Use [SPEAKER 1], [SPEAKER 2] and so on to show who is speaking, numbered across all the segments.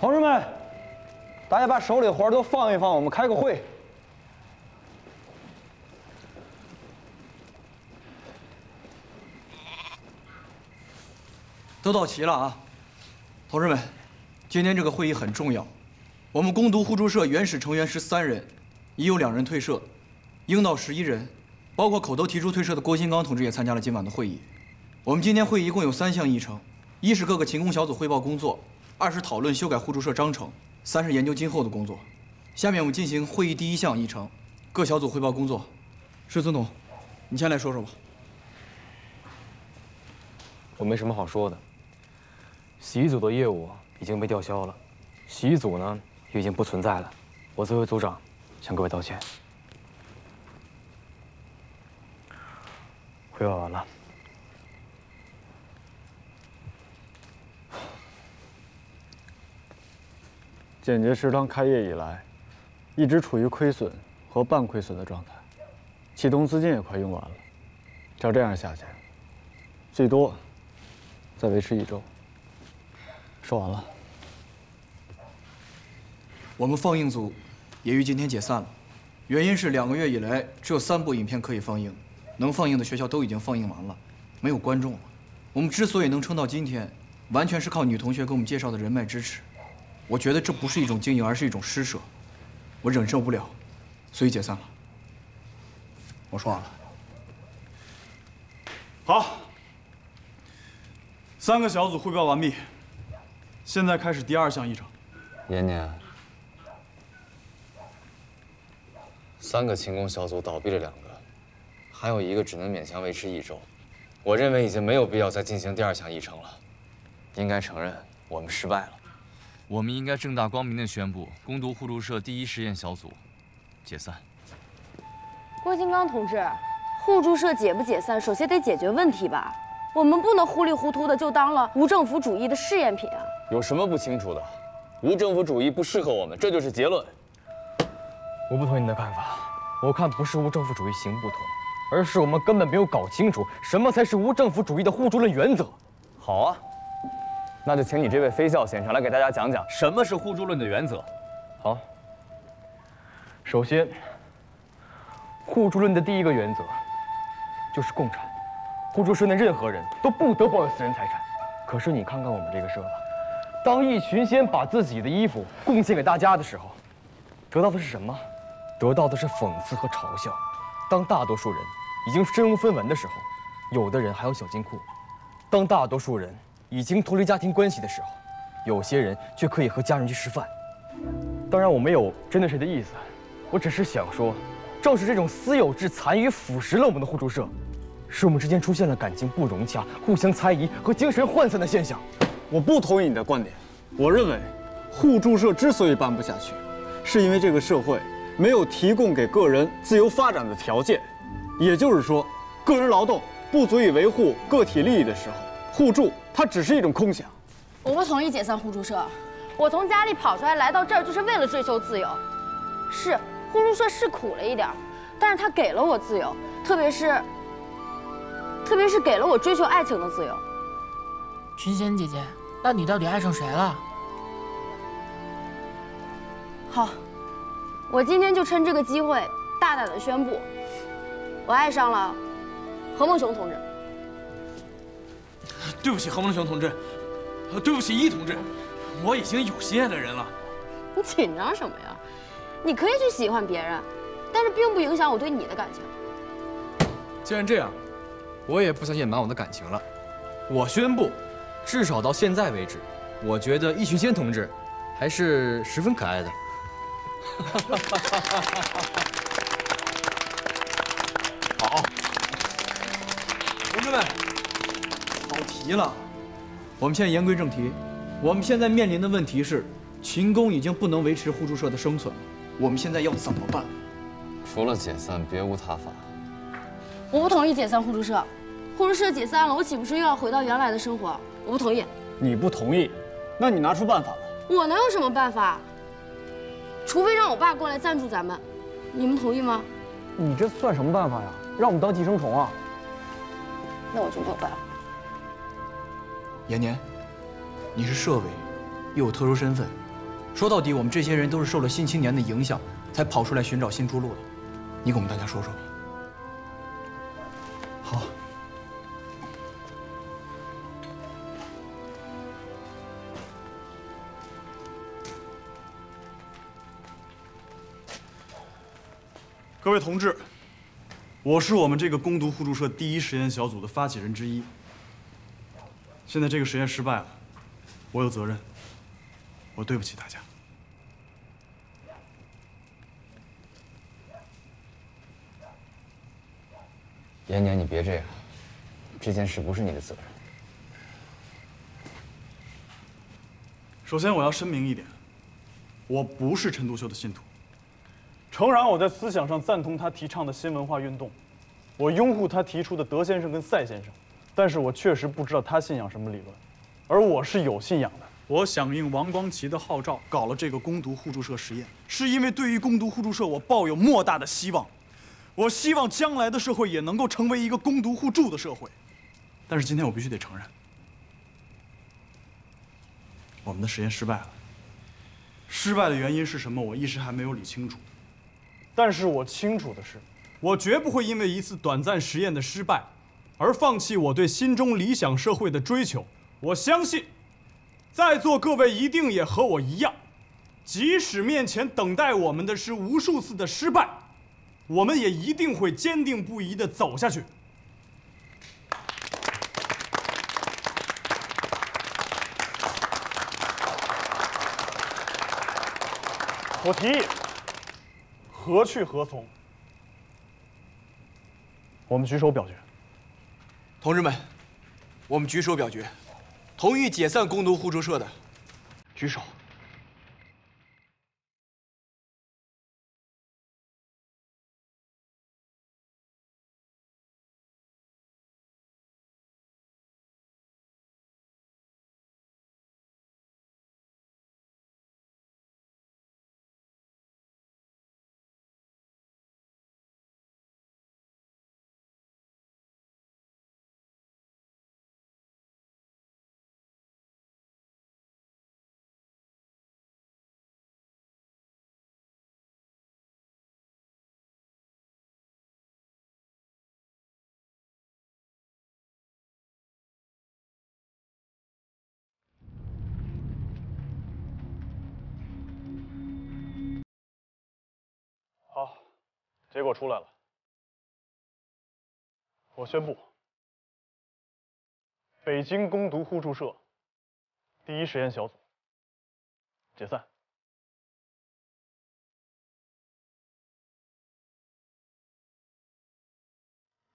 [SPEAKER 1] 同志们，大家把手里的活都放一放，我们开个会。
[SPEAKER 2] 都到齐了啊，同志们，今天这个会议很重要。我们攻读互助社原始成员十三人，已有两人退社，应到十一人，包括口头提出退社的郭新刚同志也参加了今晚的会议。我们今天会议一共有三项议程：一是各个勤工小组汇报工作；二是讨论修改互助社章程；三是研究今后的工作。下面我们进行会议第一项议程，各小组汇报工作。石总，你先来说说吧。
[SPEAKER 3] 我没什么好说的。洗衣组的业务已经被吊销了，洗衣组呢也已经不存在了。我作为组长，向各位道歉。汇报完了。
[SPEAKER 1] 简洁食堂开业以来，一直处于亏损和半亏损的状态，启动资金也快用完了。照这样下去，最多再维持一周。说完了。
[SPEAKER 2] 我们放映组也于今天解散了，原因是两个月以来只有三部影片可以放映，能放映的学校都已经放映完了，没有观众了。我们之所以能撑到今天，完全是靠女同学给我们介绍的人脉支持。我觉得这不是一种经营，而是一种施舍。我忍受不了，所以解散了。我说完了。
[SPEAKER 4] 好，三个小组汇报完毕，现在开始第二项议程。
[SPEAKER 3] 年年，三个勤工小组倒闭了两个，还有一个只能勉强维持一周。我认为已经没有必要再进行第二项议程了，应该承认我们失败了。
[SPEAKER 5] 我们应该正大光明地宣布，攻读互助社第一实验小组解散。
[SPEAKER 6] 郭金刚同志，互助社解不解散，首先得解决问题吧。我们不能糊里糊涂的就当了无政府主义的试验品啊！
[SPEAKER 3] 有什么不清楚的？无政府主义不适合我们，这就是结论。我不同意你的看法，我看不是无政府主义行不通，而是我们根本没有搞清楚什么才是无政府主义的互助论原则。好啊。那就请你这位飞笑先生来给大家讲讲什么是互助论的原则。好，首先，互助论的第一个原则就是共产，互助社的任何人都不得保有私人财产。可是你看看我们这个社吧，当一群先把自己的衣服贡献给大家的时候，得到的是什么？得到的是讽刺和嘲笑。当大多数人已经身无分文的时候，有的人还有小金库。当大多数人。已经脱离家庭关系的时候，有些人却可以和家人去吃饭。当然，我没有针对谁的意思，我只是想说，正是这种私有制残余腐蚀了我们的互助社，使我们之间出现了感情不融洽、互相猜疑和精神涣散的现象。
[SPEAKER 1] 我不同意你的观点。我认为，互助社之所以办不下去，是因为这个社会没有提供给个人自由发展的条件。也就是说，个人劳动不足以维护个体利益的时候。互助，它只是一种空想。
[SPEAKER 6] 我不同意解散互助社。我从家里跑出来来到这儿，就是为了追求自由。是，互助社是苦了一点，但是它给了我自由，特别是，特别是给了我追求爱情的自由。
[SPEAKER 7] 群仙姐姐，那你到底爱上谁了？
[SPEAKER 6] 好，我今天就趁这个机会大胆的宣布，我爱上了何梦雄同志。
[SPEAKER 4] 对不起，何梦雄同志，对不起，易同志，我已经有心爱的人了。
[SPEAKER 6] 你紧张什么呀？你可以去喜欢别人，但是并不影响我对你的感情。
[SPEAKER 3] 既然这样，我也不想隐瞒我的感情了。我宣布，至少到现在为止，我觉得易群仙同志还是十分可爱的。
[SPEAKER 2] 急了，我们现在言归正题。我们现在面临的问题是，秦工已经不能维持互助社的生存了。我们现在要怎么办？
[SPEAKER 3] 除了解散，别无他法。
[SPEAKER 6] 我不同意解散互助社。互助社解散了，我岂不是又要回到原来的生活？我不同意。
[SPEAKER 1] 你不同意，那你拿出办法来。
[SPEAKER 6] 我能有什么办法？除非让我爸过来赞助咱们。你们同意吗？
[SPEAKER 1] 你这算什么办法呀？让我们当寄生虫啊？
[SPEAKER 6] 那我就没有办法。
[SPEAKER 2] 延年，你是社委，又有特殊身份，说到底，我们这些人都是受了新青年的影响，才跑出来寻找新出路的。你给我们大家说说吧。
[SPEAKER 1] 好。
[SPEAKER 8] 各位同志，我是我们这个攻读互助社第一实验小组的发起人之一。现在这个实验失败了，我有责任，我对不起大家。
[SPEAKER 3] 延年，你别这样，这件事不是你的责任。
[SPEAKER 8] 首先，我要声明一点，我不是陈独秀的信徒。
[SPEAKER 1] 诚然，我在思想上赞同他提倡的新文化运动，我拥护他提出的德先生跟赛先生，但是我确实不知道他信仰什么理论，而我是有信仰的。
[SPEAKER 8] 我响应王光奇的号召，搞了这个攻读互助社实验，是因为对于攻读互助社，我抱有莫大的希望。我希望将来的社会也能够成为一个攻读互助的社会。但是今天我必须得承认，我们的实验失败了。失败的原因是什么？我一时还没有理清楚。
[SPEAKER 1] 但是我清楚的是，
[SPEAKER 8] 我绝不会因为一次短暂实验的失败，而放弃我对心中理想社会的追求。我相信，在座各位一定也和我一样，即使面前等待我们的是无数次的失败，我们也一定会坚定不移地走下去。
[SPEAKER 1] 我提议。何去何从？我们举手表决。
[SPEAKER 2] 同志们，我们举手表决，同意解散工读互助社的，举手。
[SPEAKER 1] 结果出来了。我宣布，北京攻毒互助社第一实验小组解散。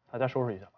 [SPEAKER 1] 大家收拾一下。